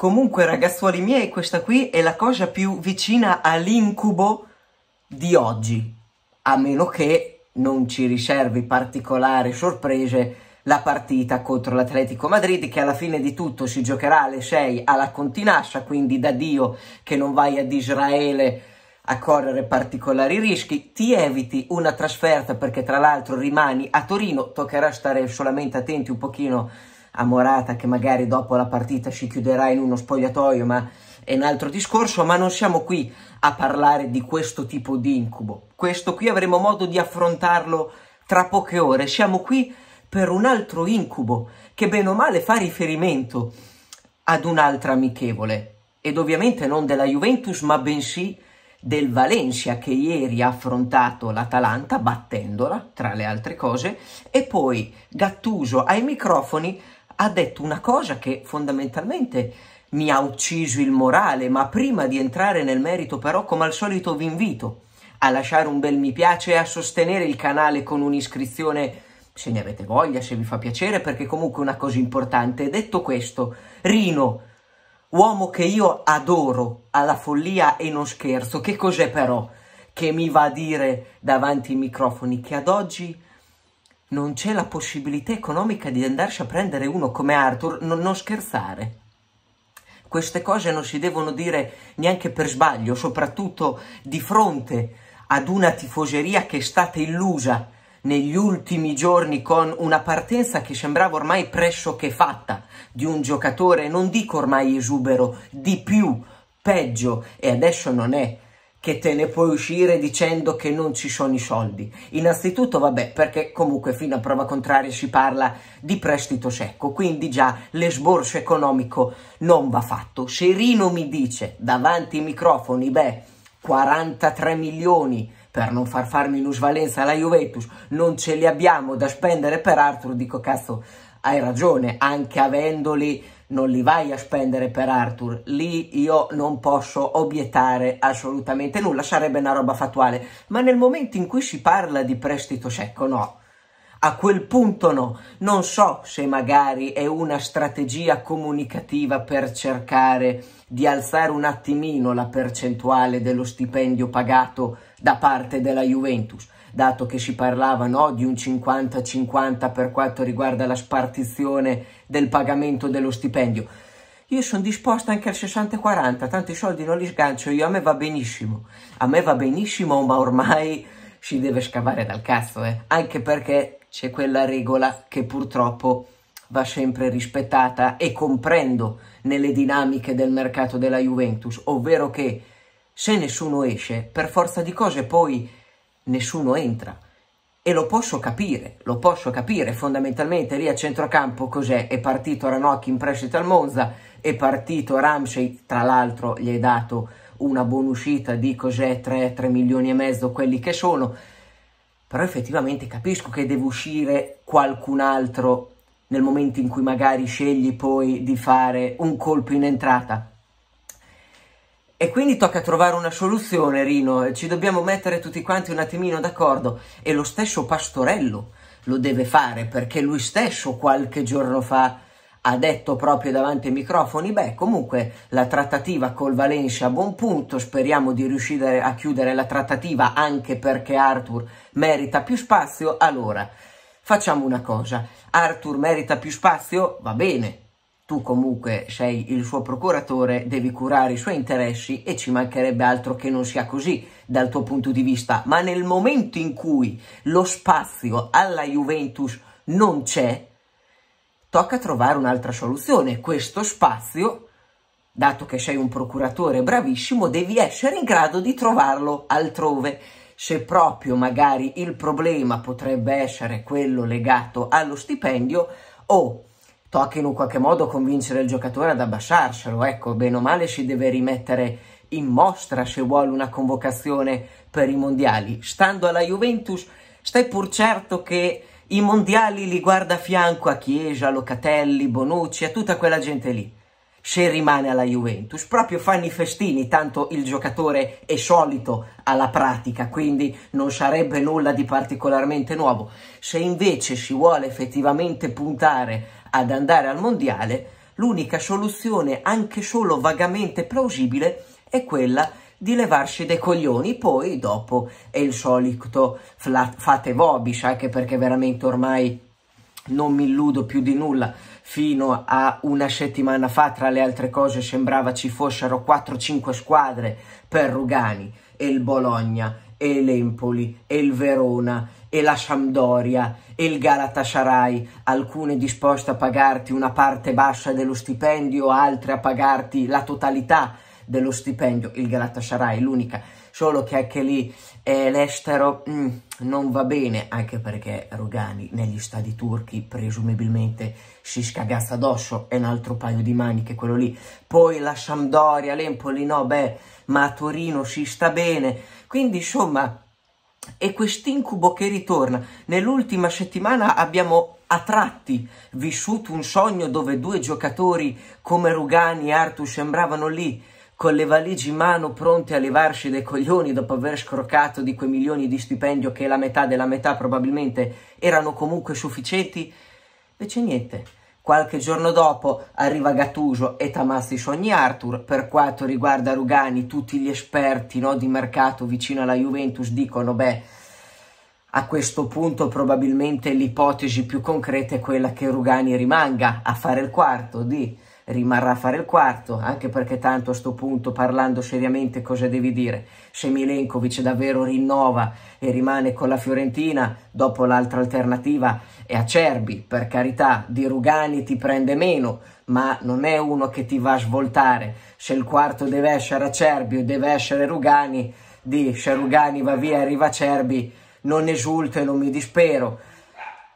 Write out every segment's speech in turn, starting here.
Comunque, ragazzuoli miei, questa qui è la cosa più vicina all'incubo di oggi, a meno che non ci riservi particolari sorprese la partita contro l'Atletico Madrid che alla fine di tutto si giocherà alle 6 alla Continascia, quindi da Dio che non vai ad Israele a correre particolari rischi, ti eviti una trasferta perché tra l'altro rimani a Torino, toccherà stare solamente attenti un pochino a Morata che magari dopo la partita si chiuderà in uno spogliatoio, ma è un altro discorso, ma non siamo qui a parlare di questo tipo di incubo. Questo qui avremo modo di affrontarlo tra poche ore, siamo qui per un altro incubo che bene o male fa riferimento ad un'altra amichevole ed ovviamente non della Juventus ma bensì del Valencia che ieri ha affrontato l'Atalanta battendola tra le altre cose e poi Gattuso ai microfoni ha detto una cosa che fondamentalmente mi ha ucciso il morale, ma prima di entrare nel merito però come al solito vi invito a lasciare un bel mi piace e a sostenere il canale con un'iscrizione se ne avete voglia, se vi fa piacere, perché comunque è una cosa importante. Detto questo, Rino, uomo che io adoro alla follia e non scherzo, che cos'è però che mi va a dire davanti ai microfoni che ad oggi non c'è la possibilità economica di andarsi a prendere uno come Arthur, no, non scherzare. Queste cose non si devono dire neanche per sbaglio, soprattutto di fronte ad una tifoseria che è stata illusa negli ultimi giorni con una partenza che sembrava ormai pressoché fatta di un giocatore, non dico ormai esubero, di più, peggio, e adesso non è che te ne puoi uscire dicendo che non ci sono i soldi. Innanzitutto, vabbè, perché comunque fino a prova contraria si parla di prestito secco, quindi già l'esborso economico non va fatto. Se Rino mi dice davanti ai microfoni, beh, 43 milioni per non far far minusvalenza alla Juventus, non ce li abbiamo da spendere per Arthur, dico cazzo, hai ragione, anche avendoli non li vai a spendere per Arthur, lì io non posso obiettare assolutamente nulla, sarebbe una roba fattuale, ma nel momento in cui si parla di prestito secco, no. A quel punto no, non so se magari è una strategia comunicativa per cercare di alzare un attimino la percentuale dello stipendio pagato da parte della Juventus, dato che si parlava no, di un 50-50 per quanto riguarda la spartizione del pagamento dello stipendio. Io sono disposta anche al 60-40, tanti soldi non li sgancio io, a me va benissimo. A me va benissimo, ma ormai si deve scavare dal cazzo, eh. Anche perché c'è quella regola che purtroppo va sempre rispettata e comprendo nelle dinamiche del mercato della Juventus, ovvero che se nessuno esce, per forza di cose poi nessuno entra. E lo posso capire, lo posso capire, fondamentalmente lì a centrocampo cos'è? È partito Ranocchi in prestito al Monza, è partito Ramsey, tra l'altro gli hai dato una buonuscita di cos'è 3, 3 milioni e mezzo quelli che sono, però effettivamente capisco che deve uscire qualcun altro nel momento in cui magari scegli poi di fare un colpo in entrata. E quindi tocca trovare una soluzione, Rino, ci dobbiamo mettere tutti quanti un attimino d'accordo. E lo stesso Pastorello lo deve fare perché lui stesso qualche giorno fa ha detto proprio davanti ai microfoni, beh comunque la trattativa col Valencia a buon punto, speriamo di riuscire a chiudere la trattativa anche perché Arthur merita più spazio, allora facciamo una cosa, Arthur merita più spazio, va bene, tu comunque sei il suo procuratore, devi curare i suoi interessi e ci mancherebbe altro che non sia così dal tuo punto di vista, ma nel momento in cui lo spazio alla Juventus non c'è, tocca trovare un'altra soluzione. Questo spazio, dato che sei un procuratore bravissimo, devi essere in grado di trovarlo altrove. Se proprio magari il problema potrebbe essere quello legato allo stipendio o tocca in un qualche modo convincere il giocatore ad abbassarselo, ecco, bene o male si deve rimettere in mostra se vuole una convocazione per i mondiali. Stando alla Juventus, stai pur certo che i mondiali li guarda a fianco a Chiesa, Locatelli, Bonucci, a tutta quella gente lì. Se rimane alla Juventus, proprio fanno i festini, tanto il giocatore è solito alla pratica, quindi non sarebbe nulla di particolarmente nuovo. Se invece si vuole effettivamente puntare ad andare al mondiale, l'unica soluzione anche solo vagamente plausibile è quella di levarsi dei coglioni, poi dopo è il solito fate vobish, anche perché veramente ormai non mi illudo più di nulla, fino a una settimana fa tra le altre cose sembrava ci fossero 4-5 squadre per Rugani, e il Bologna, e l'Empoli, e il Verona, e la Sampdoria, e il Galatasaray, alcune disposte a pagarti una parte bassa dello stipendio, altre a pagarti la totalità, dello stipendio, il Galatasaray l'unica, solo che anche lì eh, l'estero mm, non va bene, anche perché Rogani negli stadi turchi presumibilmente si scagazza addosso, è un altro paio di maniche quello lì, poi la Sampdoria, l'Empoli no, beh, ma a Torino si sta bene, quindi insomma è quest'incubo che ritorna. Nell'ultima settimana abbiamo a tratti vissuto un sogno dove due giocatori come Rugani e Artur sembravano lì con le valigie in mano pronti a levarsi dai coglioni dopo aver scroccato di quei milioni di stipendio che la metà della metà probabilmente erano comunque sufficienti, invece niente. Qualche giorno dopo arriva Gattuso e Tamassi sogni Arthur, per quanto riguarda Rugani tutti gli esperti no, di mercato vicino alla Juventus dicono beh a questo punto probabilmente l'ipotesi più concreta è quella che Rugani rimanga a fare il quarto di rimarrà a fare il quarto, anche perché tanto a sto punto, parlando seriamente, cosa devi dire? Se Milenkovic davvero rinnova e rimane con la Fiorentina, dopo l'altra alternativa è Acerbi, per carità, di Rugani ti prende meno, ma non è uno che ti va a svoltare. Se il quarto deve essere Acerbi o deve essere Rugani, di se Rugani va via e arriva Acerbi, non esulto e non mi dispero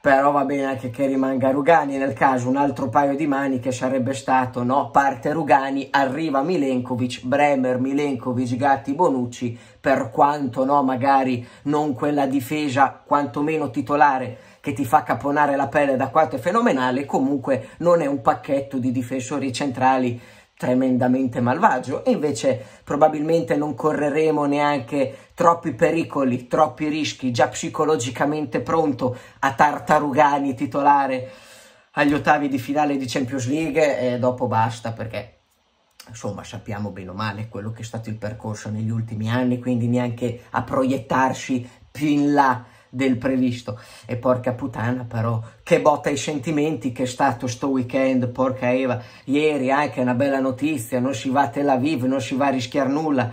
però va bene anche che rimanga Rugani, nel caso un altro paio di mani che sarebbe stato, no, parte Rugani, arriva Milenkovic, Bremer, Milenkovic, Gatti, Bonucci, per quanto, no, magari non quella difesa quantomeno titolare che ti fa caponare la pelle da quanto è fenomenale, comunque non è un pacchetto di difensori centrali tremendamente malvagio e invece probabilmente non correremo neanche troppi pericoli, troppi rischi, già psicologicamente pronto a Tartarugani titolare agli ottavi di finale di Champions League e dopo basta perché insomma sappiamo bene o male quello che è stato il percorso negli ultimi anni, quindi neanche a proiettarsi più in là del previsto. E porca puttana però, che botta ai sentimenti che è stato sto weekend, porca Eva. Ieri anche una bella notizia, non si va a Tel Aviv, non si va a rischiare nulla.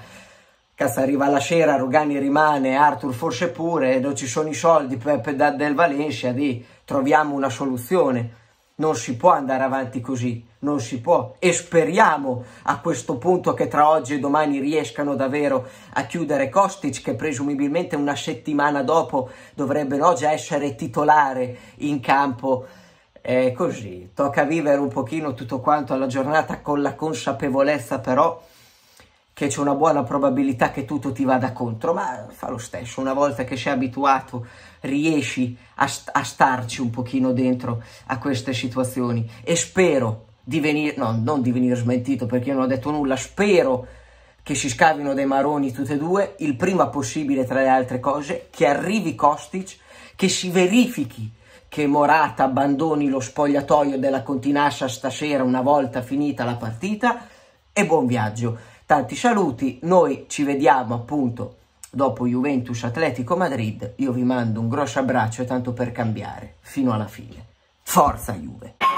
Cazzo, arriva la sera, Rugani rimane, Arthur forse pure, non ci sono i soldi per, per del Valencia, di troviamo una soluzione. Non si può andare avanti così, non si può. E speriamo a questo punto che tra oggi e domani riescano davvero a chiudere Kostic, che presumibilmente una settimana dopo dovrebbe no, già essere titolare in campo. È così, tocca vivere un pochino tutto quanto alla giornata con la consapevolezza però che c'è una buona probabilità che tutto ti vada contro, ma fa lo stesso, una volta che sei abituato riesci a, st a starci un pochino dentro a queste situazioni e spero di venire, no, non di venire smentito perché io non ho detto nulla, spero che si scavino dei maroni tutte e due, il prima possibile tra le altre cose, che arrivi Kostic, che si verifichi che Morata abbandoni lo spogliatoio della Continascia stasera una volta finita la partita e buon viaggio. Tanti saluti, noi ci vediamo appunto dopo Juventus Atletico Madrid, io vi mando un grosso abbraccio e tanto per cambiare, fino alla fine. Forza Juve!